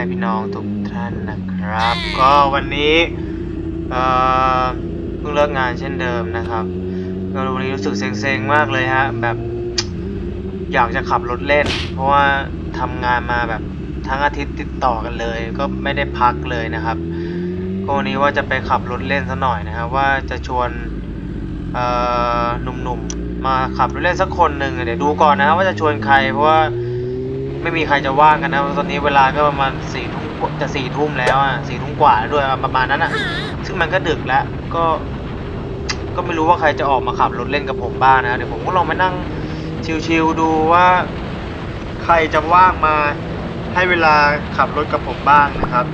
ม่พี่น้องทุกท่านนะครับ ก็วันนี้เอ่อเพิ่งเลิกงานเช่นเดิมนะครับก็วันนี้รู้สึกเซ็งๆมากเลยฮะแบบอยากจะขับรถเล่น เพราะว่าทำงานมาแบบทั้งอาทิตย์ติดต่อกันเลย ก็ไม่ได้พักเลยนะครับก็วันนี้ว่าจะไปขับรถเล่นซะหน่อยนะครับว่าจะชวนเอ่อหนุ่มๆมาขับรถเล่นสักคนหนึ่งเดี๋ยวดูก่อนนะครับว่าจะชวนใครเพราะว่า ไม่มีใครจะว่างกันนะตอนนี้เวลาก็ประมาณสี่ทุ่มจะสี่ทุ่มแล้วอะสี่ทุ่มกว่าแล้วด้วยประมาณนั้นอะ ซึ่งมันก็ดึกแล้วก็ ก็ไม่รู้ว่าใครจะออกมาขับรถเล่นกับผมบ้างนะเดี๋ยวผมก็ลองไปนั่งชิวๆดูว่า ใครจะว่างมาให้เวลาขับรถกับผมบ้างนะครับ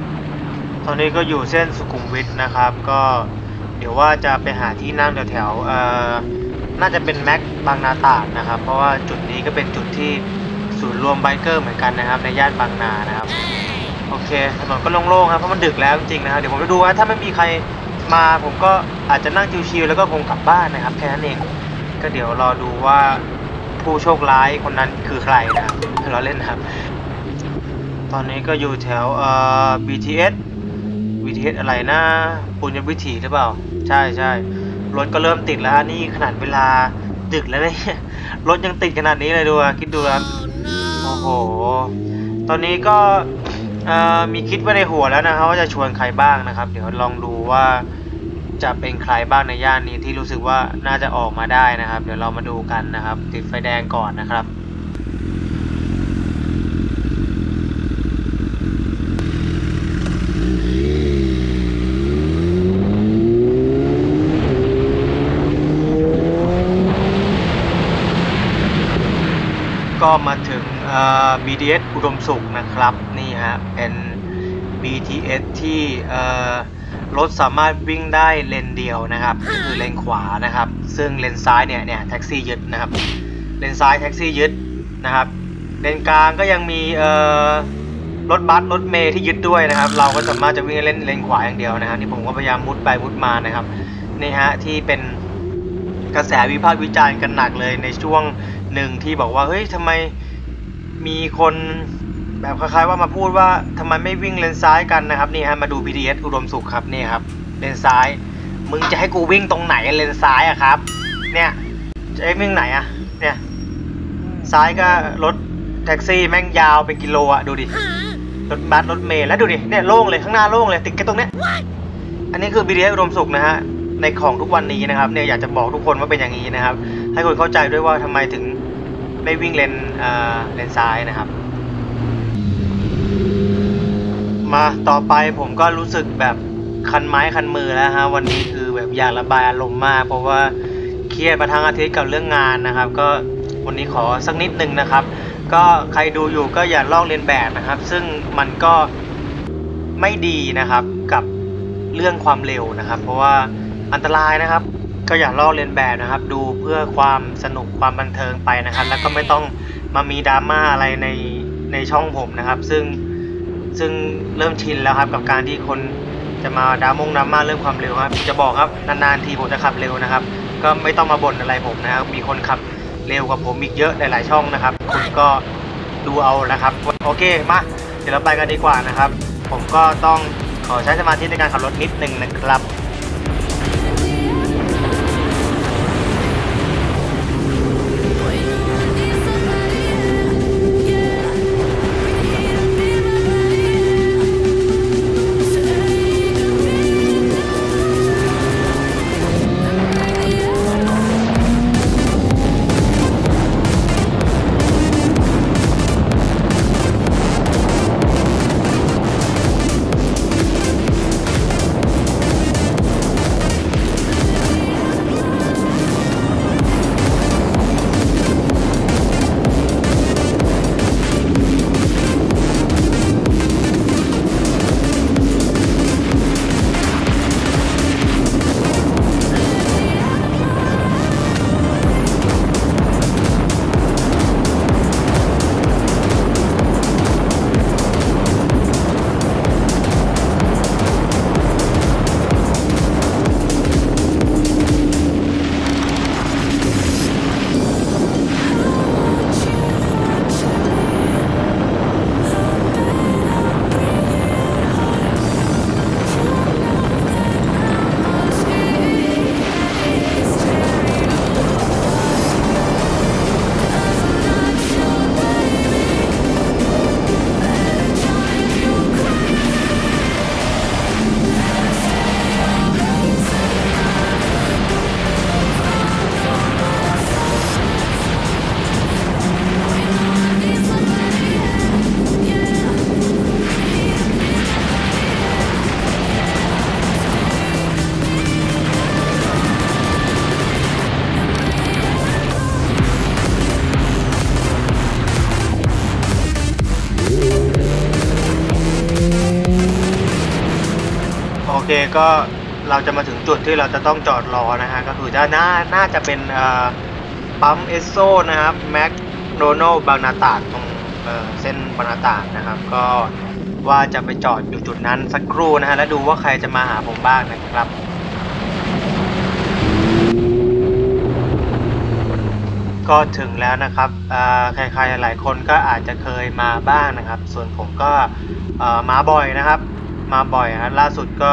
ตอนนี้ก็อยู่เส้นสุขุมวิทนะครับ ก็เดี๋ยวว่าจะไปหาที่นั่งแถวๆเอ่อน่าจะเป็นแม็กบางนาตราดนะครับ เพราะว่าจุดนี้ก็เป็นจุดที่ ศูนย์รวมไบเกอร์เหมือนกันนะครับ ในย่านบางนานะครับ โอเคถนนก็โล่งๆครับเพราะมันดึกแล้วจริงๆนะครับเดี๋ยวผมจะดูว่าถ้าไม่มีใครมาผมก็อาจจะนั่งชิวๆแล้วก็คงกลับบ้านนะครับแค่นั้นเองก็เดี๋ยวรอดูว่าผู้โชคร้ายคนนั้นคือใครนะครับเราเล่นนะครับ ตอนนี้ก็อยู่แถวเอ่อ BTS BTS อะไรนะปุญญวิถีหรือเปล่า ใช่ใช่รถก็เริ่มติดแล้วนี่ขนาดเวลาดึกแล้วเนี่ยรถยังติดขนาดนี้เลยดูคิดดูครับ โอ้โห ตอนนี้ก็มีคิดไว้ในหัวแล้วนะครับว่าจะชวนใครบ้างนะครับ เดี๋ยวลองดูว่าจะเป็นใครบ้างในย่านนี้ที่รู้สึกว่าน่าจะออกมาได้นะครับ เดี๋ยวเรามาดูกันนะครับ ติดไฟแดงก่อนนะครับก็มาถึง BTS อุดมสุขนะครับนี่ฮะเป็น BTS ที่รถสามารถวิ่งได้เลนเดียวนะครับก็คือเลนขวานะครับ ซึ่งเลนซ้ายเนี่ยเนี่ยแท็กซี่ยึดนะครับเลนซ้ายแท็กซี่ยึดนะครับเลนกลางก็ยังมีรถบัสรถเมย์ที่ยึดด้วยนะครับ เราก็สามารถจะวิ่งเล่นเลนขวาอย่างเดียวนะครับนี่ผมก็พยายามมุดไปมุดมานะครับนี่ฮะที่เป็นกระแสวิพากษ์วิจารณ์กันหนักเลยในช่วงหนึ่งที่บอกว่าเฮ้ยทำไม มีคนแบบคล้ายๆว่ามาพูดว่าทำไมไม่วิ่งเลนซ้ายกันนะครับนี่ฮะมาดู BTS อุดมสุขครับนี่ครับเลนซ้าย มึงจะให้กูวิ่งตรงไหนเลนซ้ายอะครับ เนี่ยจะให้วิ่งไหนอะเนี่ยซ้ายก็รถแท็กซี่แม่งยาวเป็นกิโลอะดูดิรถบัสรถเมล์แล้วดูดิเนี่ยโล่งเลยข้างหน้าโล่งเลยติดแค่ตรงเนี้ยอันนี้คือ BTS อุดมสุขนะฮะในของทุกวันนี้นะครับเนี่ยอยากจะบอกทุกคนว่าเป็นอย่างนี้นะครับ ให้คนเข้าใจด้วยว่าทำไมถึง ไม่วิ่งเลนเลนซ้ายนะครับ มาต่อไปผมก็รู้สึกแบบคันไม้คันมือแล้วฮะวันนี้คือแบบอยากระบายอารมณ์มาก เพราะว่าเครียดมาทั้งอาทิตย์กับเรื่องงานนะครับ ก็วันนี้ขอสักนิดนึงนะครับ ก็ใครดูอยู่ก็อย่าลอกเลียนแบบนะครับ ซึ่งมันก็ไม่ดีนะครับกับเรื่องความเร็วนะครับ เพราะว่าอันตรายนะครับ ก็อย่าลอกเลียนแบบนะครับ ดูเพื่อความสนุกความบันเทิงไปนะครับ แล้วก็ไม่ต้องมามีดราม่าอะไรในในช่องผมนะครับ ซึ่งซึ่งเริ่มชินแล้วครับ กับการที่คนจะมาดรามงดราม่าเรื่องความเร็วครับ จะบอกครับนานๆทีผมจะขับเร็วนะครับ ก็ไม่ต้องมาบ่นอะไรผมนะครับ มีคนขับเร็วกว่าผมอีกเยอะหลายๆช่องนะครับ คุณก็ดูเอานะครับ โอเคมาเดี๋ยวเราไปกันดีกว่านะครับ ผมก็ต้องขอใช้สมาธิในการขับรถนิดนึงนะครับ ก็เราจะมาถึงจุดที่เราจะต้องจอดรอนะฮะก็คือจะน่าน่าจะเป็นเอ่อปั๊มเอสโซนะครับแมคโดนัลบางนาตาดตรงเเส้นบางนาตาดนะครับ ก็ว่าจะไปจอดอยู่จุดนั้นสักครู่นะฮะแล้วดูว่าใครจะมาหาผมบ้างนะครับก็ถึงแล้วนะครับอ่าใครๆหลายคนก็อาจจะเคยมาบ้างนะครับ ส่วนผมก็มาบ่อยนะครับ มาบ่อยครับล่าสุดก็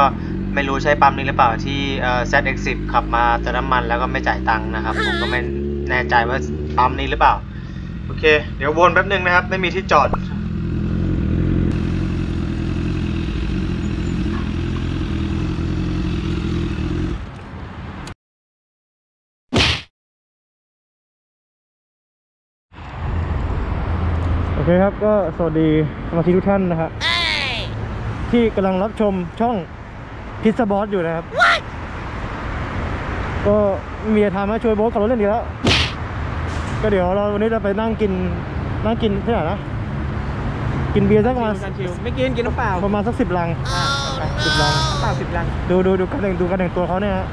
ไม่รู้ใช่ปั๊มนี้หรือเปล่าที่เอ่อ ZX10 ขับมาเติมน้ำมันแล้วก็ไม่จ่ายตังค์นะครับ ผมก็ไม่แน่ใจว่าปั๊มนี้หรือเปล่า โอเค เดี๋ยววนแป๊บนึงนะครับ ไม่มีที่จอดโอเคครับก็สวัสดีสมาชิกทุกท่านนะครับที่กำลังรับชมช่อง พิซซ่าบอสอยู่นะครับ ก็มีอะไรทำนะช่วยโบ๊ทขับรถเล่นดีกแล้ว ก็เดี๋ยวเราวันนี้จะไปนั่งกินนั่งกินที่ไหนนะ กินเบียร์สักประมาณการชิวไม่กินกินน้ำเปล่าประมาณสักสิบลังสิบลังน้ำเปล่าสิบลัง ดูดูดูการแต่งดูการแต่งตัวเขาเนี่ยฮะ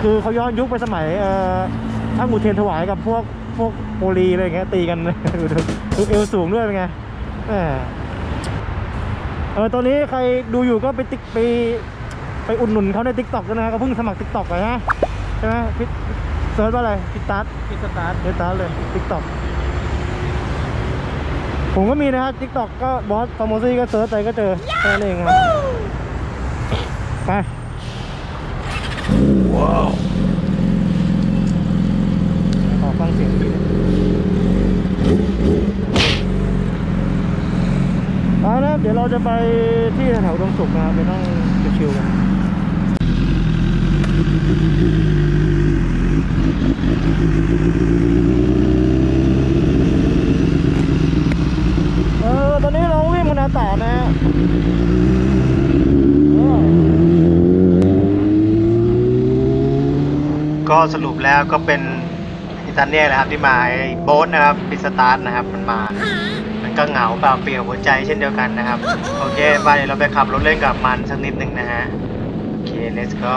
คือเขาย้อนยุคไปสมัยเอ่อถ้างูเทียนถวายกับพวกพวกโปลีอะไรอย่างเงี้ยตีกันดูดูดูเอวสูงด้วยเป็นไงแหมเออตอนนี้ใครดูอยู่ก็ไปติ๊กไป ไปอุดหนุนเขาในทิกตอกนะฮะเขาเพิ่งสมัครทิกตอกไปฮะใช่ไหมพิเซิร์ชว่าอะไรพิตัสกินสตาร์ทพิตัสเลยทิกตอกผมก็มีนะฮะทิกตอกก็บอสฟอร์โมซี่ก็เซิร์ชไปก็เจอแค่นั้นเองครับไปขอฟังเสียงดีนะเอาละเดี๋ยวเราจะไปที่แถวดงสุกนะครับไปนั่งชิวๆกัน เออ ตอนนี้เราวิ่งมานต่อนะฮะก็สรุปแล้วก็เป็นอิตาเนียแหละครับที่มาไอ้โบ๊ทนะครับพิสตาร์ทนะครับมันมา มันก็เหงาเปล่าเปลี่ยวหัวใจเช่นเดียวกันนะครับ โอเคไปเราไปขับรถเล่นกับมันสักนิดนึงนะฮะ โอเค let's go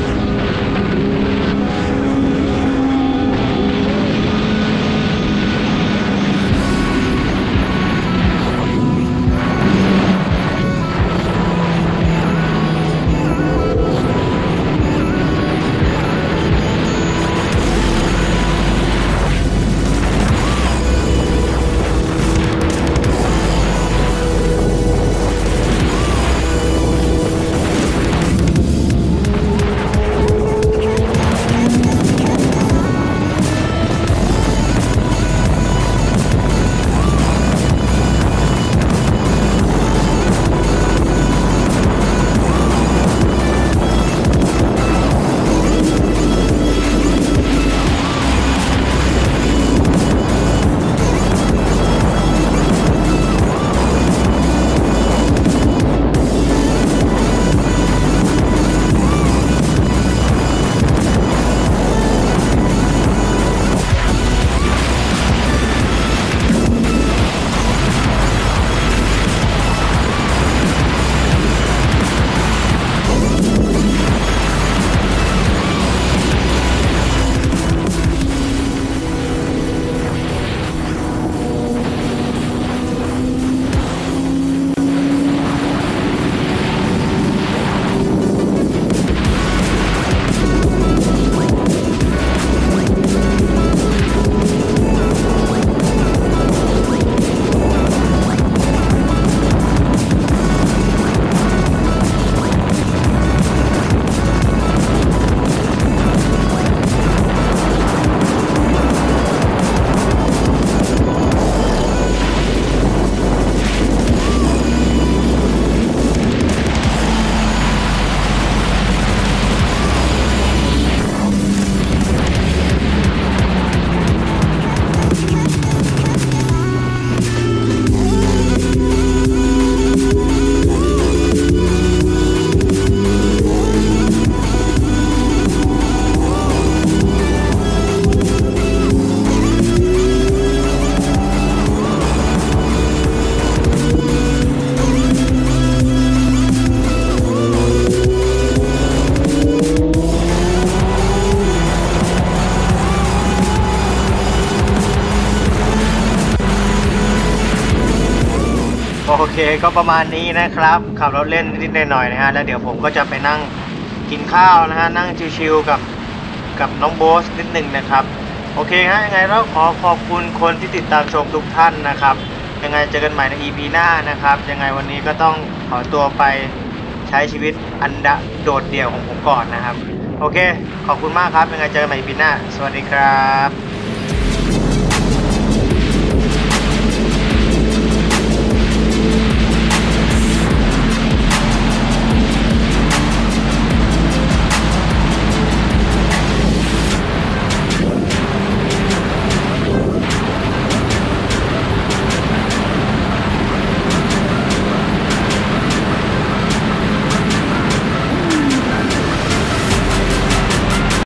ก็ประมาณนี้นะครับ ขับรถเล่นนิดหน่อยนะฮะ แล้วเดี๋ยวผมก็จะไปนั่งกินข้าวนะฮะ นั่งชิวๆกับกับน้องโบสนิดหนึ่งนะครับ โอเคฮะ ยังไงเราขอขอบคุณคนที่ติดตามชมทุกท่านนะครับ ยังไงเจอกันใหม่ใน EP หน้านะครับ ยังไงวันนี้ก็ต้องขอตัวไปใช้ชีวิตอันดะโดดเดี่ยวของผมก่อนนะครับ โอเค ขอบคุณมากครับ ยังไงเจอกันใหม่ EP หน้า สวัสดีครับ